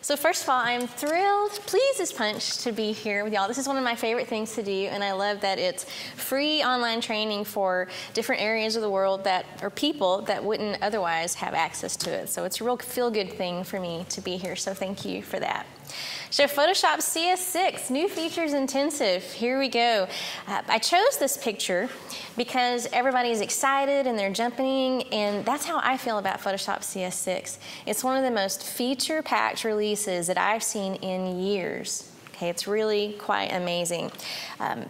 So first of all, I'm thrilled, pleased as punch to be here with y'all. This is one of my favorite things to do, and I love that it's free online training for different areas of the world that or people that wouldn't otherwise have access to it. So it's a real feel-good thing for me to be here. So thank you for that. So Photoshop CS6, new features intensive. Here we go. Uh, I chose this picture because everybody's excited and they're jumping, and that's how I feel about Photoshop CS6. It's one of the most feature-packed releases that I've seen in years. Okay, it's really quite amazing. Um,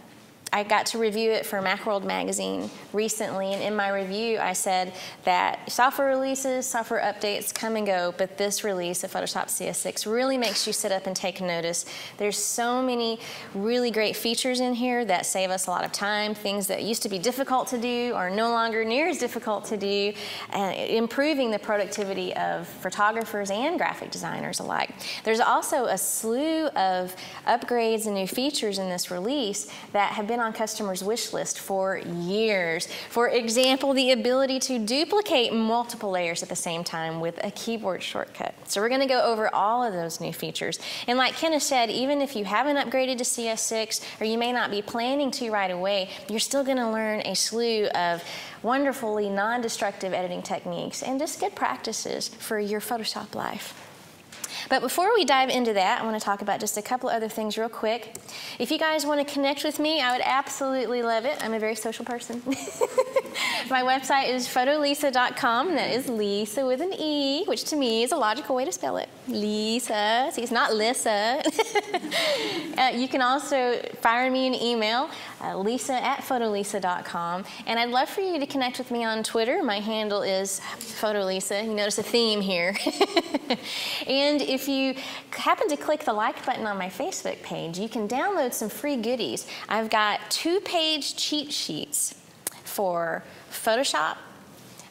I got to review it for Macworld magazine recently, and in my review, I said that software releases, software updates come and go, but this release of Photoshop CS6 really makes you sit up and take notice. There's so many really great features in here that save us a lot of time. Things that used to be difficult to do are no longer near as difficult to do, and improving the productivity of photographers and graphic designers alike. There's also a slew of upgrades and new features in this release that have been on customers' wish list for years. For example, the ability to duplicate multiple layers at the same time with a keyboard shortcut. So we're gonna go over all of those new features. And like Kenneth said, even if you haven't upgraded to CS6 or you may not be planning to right away, you're still gonna learn a slew of wonderfully non-destructive editing techniques and just good practices for your Photoshop life. But before we dive into that, I want to talk about just a couple other things real quick. If you guys want to connect with me, I would absolutely love it. I'm a very social person. My website is photolesa.com. That is Lesa with an E, which to me is a logical way to spell it. Lisa. See, it's not Lisa. uh, you can also fire me an email, uh, lesa at photolesa.com. And I'd love for you to connect with me on Twitter. My handle is photolisa. You notice a theme here. and if you happen to click the like button on my Facebook page, you can download some free goodies. I've got two page cheat sheets for Photoshop.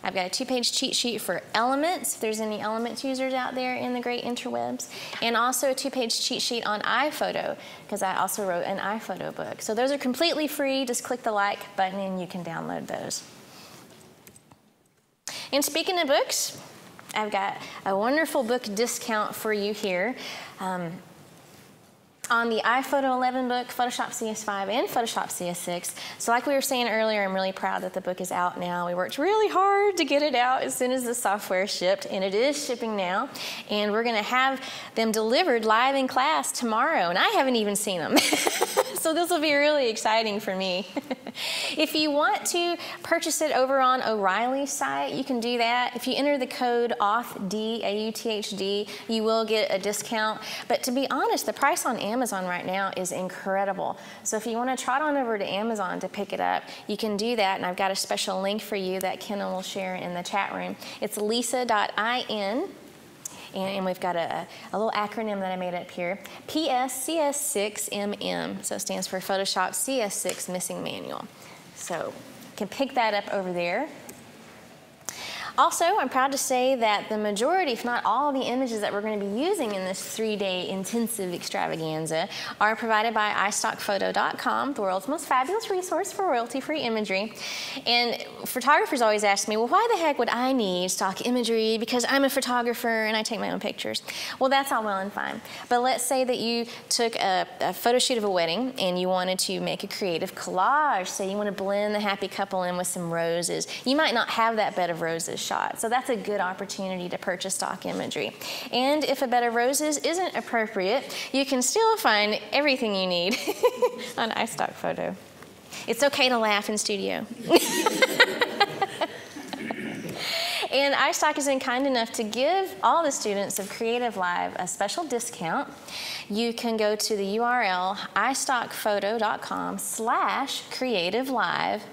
I've got a two-page cheat sheet for Elements, if there's any Elements users out there in the great interwebs, and also a two-page cheat sheet on iPhoto, because I also wrote an iPhoto book. So those are completely free. Just click the like button and you can download those. And speaking of books, I've got a wonderful book discount for you here. Um, on the iPhoto 11 book, Photoshop CS5, and Photoshop CS6. So like we were saying earlier, I'm really proud that the book is out now. We worked really hard to get it out as soon as the software shipped, and it is shipping now. And we're going to have them delivered live in class tomorrow, and I haven't even seen them. so this will be really exciting for me. if you want to purchase it over on O'Reilly's site, you can do that. If you enter the code AUTHD, A-U-T-H-D, you will get a discount. But to be honest, the price on Amazon right now is incredible. So if you want to trot on over to Amazon to pick it up, you can do that. And I've got a special link for you that Kenna will share in the chat room. It's lesa.in and, we've got a, a, little acronym that I made up here, PSCS6MM. So it stands for Photoshop CS6 Missing Manual. So you can pick that up over there. Also, I'm proud to say that the majority, if not all, the images that we're going to be using in this three-day intensive extravaganza are provided by iStockPhoto.com, the world's most fabulous resource for royalty-free imagery. And photographers always ask me, well, why the heck would I need stock imagery? Because I'm a photographer and I take my own pictures. Well, that's all well and fine. But let's say that you took a, a photo shoot of a wedding and you wanted to make a creative collage. Say you want to blend the happy couple in with some roses. You might not have that bed of roses shot. So that's a good opportunity to purchase stock imagery. And if a bed of roses isn't appropriate, you can still find everything you need on iStock Photo. It's okay to laugh in studio. And iStock has been kind enough to give all the students of Creative Live a special discount. You can go to the URL istockphoto.com slash creative live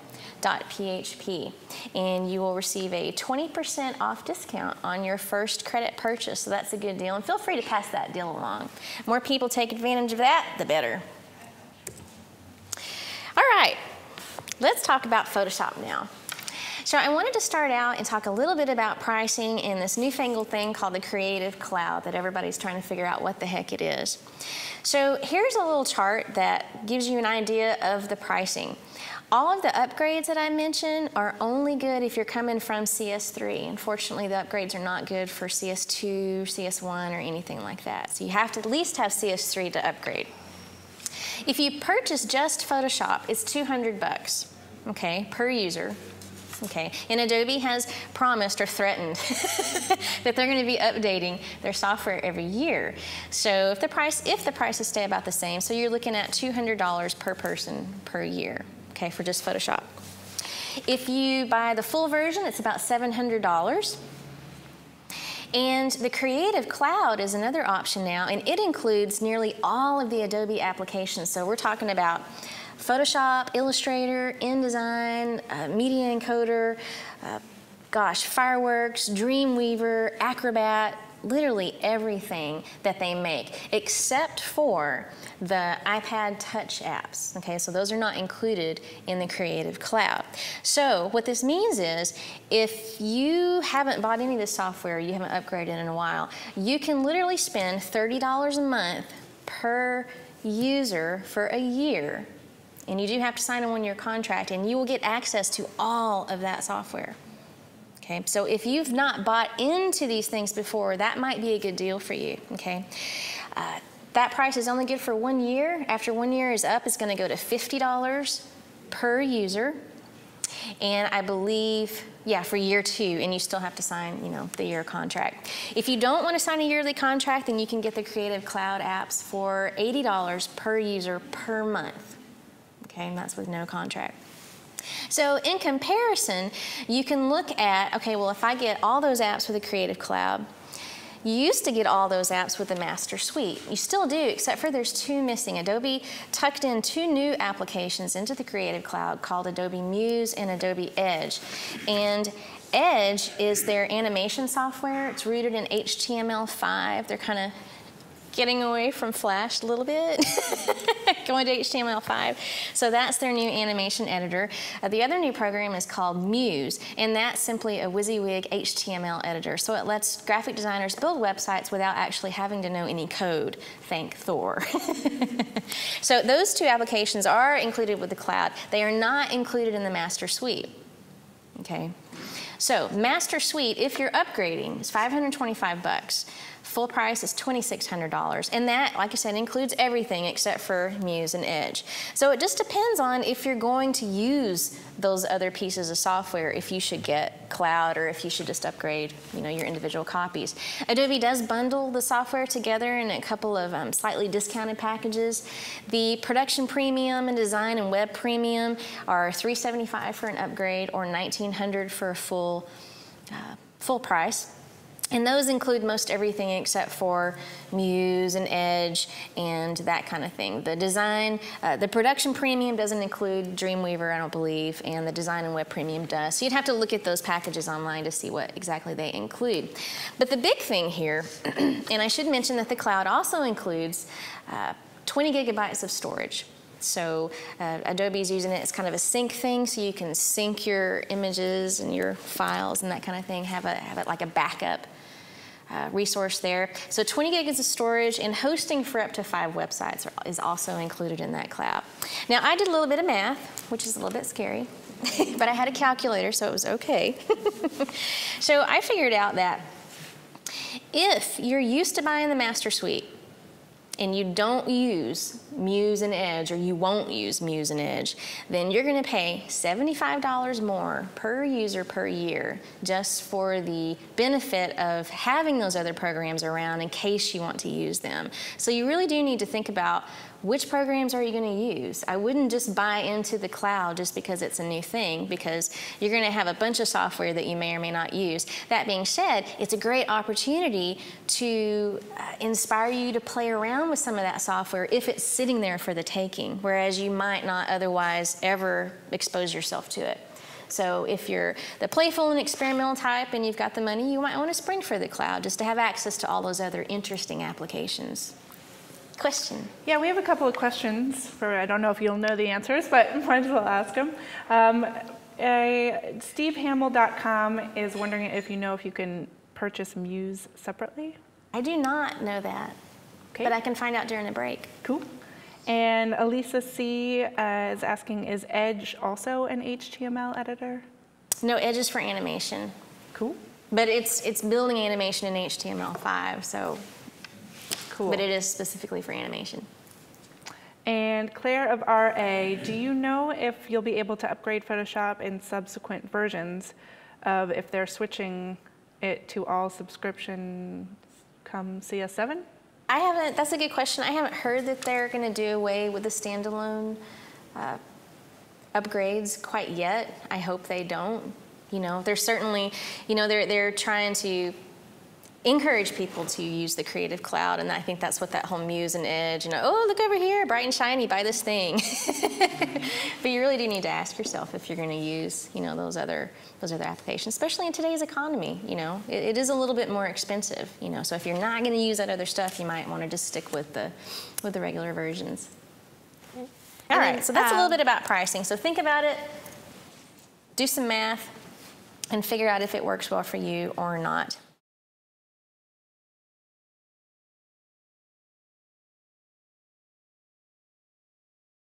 php and you will receive a 20% off discount on your first credit purchase. So that's a good deal. And feel free to pass that deal along. More people take advantage of that, the better. All right, let's talk about Photoshop now. So I wanted to start out and talk a little bit about pricing and this newfangled thing called the Creative Cloud that everybody's trying to figure out what the heck it is. So here's a little chart that gives you an idea of the pricing. all of the upgrades that I mentioned are only good if you're coming from CS3. Unfortunately, the upgrades are not good for CS2, CS1, or anything like that. So you have to at least have CS3 to upgrade. If you purchase just Photoshop, it's 200 bucks, okay, per user. Okay, and Adobe has promised or threatened that they're going to be updating their software every year. So if the price if the prices stay about the same, so you're looking at $200 per person per year, okay, for just Photoshop. If you buy the full version, it's about $700. And the Creative Cloud is another option now, and it includes nearly all of the Adobe applications. So we're talking about Photoshop, Illustrator, InDesign, uh, Media Encoder, uh, gosh, Fireworks, Dreamweaver, Acrobat, literally everything that they make, except for the iPad Touch apps. Okay, so those are not included in the Creative Cloud. So what this means is, if you haven't bought any of this software, you haven't upgraded in a while, you can literally spend $30 a month per user for a year and you do have to sign a one-year contract, and you will get access to all of that software. Okay, so if you've not bought into these things before, that might be a good deal for you. Okay, uh, that price is only good for one year. After one year is up, it's going to go to $50 per user. And I believe, yeah, for year two, and you still have to sign, you know, the year contract. If you don't want to sign a yearly contract, then you can get the Creative Cloud apps for $80 per user per month okay, and that's with no contract. So in comparison, you can look at, okay, well, if I get all those apps with the Creative Cloud, you used to get all those apps with the Master Suite. You still do, except for there's two missing. Adobe tucked in two new applications into the Creative Cloud called Adobe Muse and Adobe Edge. And Edge is their animation software. It's rooted in HTML5. They're kind of getting away from Flash a little bit, going to HTML5. So that's their new animation editor. Uh, the other new program is called Muse, and that's simply a WYSIWYG HTML editor. So it lets graphic designers build websites without actually having to know any code. Thank Thor. so those two applications are included with the cloud. They are not included in the master suite. Okay. So Master Suite, if you're upgrading, is 525 bucks. Full price is $2,600. And that, like I said, includes everything except for Muse and Edge. So it just depends on if you're going to use those other pieces of software, if you should get cloud or if you should just upgrade you know, your individual copies. Adobe does bundle the software together in a couple of um, slightly discounted packages. The production premium and design and web premium are 375 for an upgrade or 1,900 for a full, uh, full price. And those include most everything except for Muse and Edge and that kind of thing. The design, uh, the production premium doesn't include Dreamweaver, I don't believe, and the design and web premium does. So you'd have to look at those packages online to see what exactly they include. But the big thing here, and I should mention that the cloud also includes uh, 20 gigabytes of storage. So uh, Adobe's using it as kind of a sync thing, so you can sync your images and your files and that kind of thing, have, a, have it like a backup uh, resource there. So 20 gigs of storage and hosting for up to five websites are, is also included in that cloud. Now I did a little bit of math, which is a little bit scary, but I had a calculator, so it was okay. so I figured out that if you're used to buying the master suite, and you don't use Muse and Edge, or you won't use Muse and Edge, then you're going to pay $75 more per user per year just for the benefit of having those other programs around in case you want to use them. So you really do need to think about which programs are you going to use? I wouldn't just buy into the cloud just because it's a new thing because you're going to have a bunch of software that you may or may not use. That being said, it's a great opportunity to uh, inspire you to play around with some of that software if it's sitting there for the taking, whereas you might not otherwise ever expose yourself to it. So if you're the playful and experimental type and you've got the money, you might want to spring for the cloud just to have access to all those other interesting applications question. Yeah, we have a couple of questions for, I don't know if you'll know the answers, but might as well ask them. Um, SteveHamill.com is wondering if you know if you can purchase Muse separately. I do not know that, okay. but I can find out during the break. Cool. And Elisa C uh, is asking, is Edge also an HTML editor? No Edge is for animation, Cool. but it's it's building animation in HTML5. So, Cool. but it is specifically for animation. And Claire of RA, do you know if you'll be able to upgrade Photoshop in subsequent versions of if they're switching it to all subscription come CS7? I haven't. That's a good question. I haven't heard that they're going to do away with the standalone uh, upgrades quite yet. I hope they don't. You know, they're certainly, you know, they're they're trying to encourage people to use the Creative Cloud, and I think that's what that whole Muse and Edge, you know, oh look over here, bright and shiny, buy this thing. but you really do need to ask yourself if you're going to use, you know, those other those other applications, especially in today's economy. You know, it, it is a little bit more expensive. You know, so if you're not going to use that other stuff, you might want to just stick with the with the regular versions. All right, right, so that's a little um, bit about pricing. So think about it, do some math, and figure out if it works well for you or not.